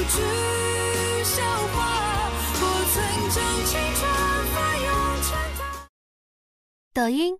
不惧笑话我曾将青春翻涌成她抖音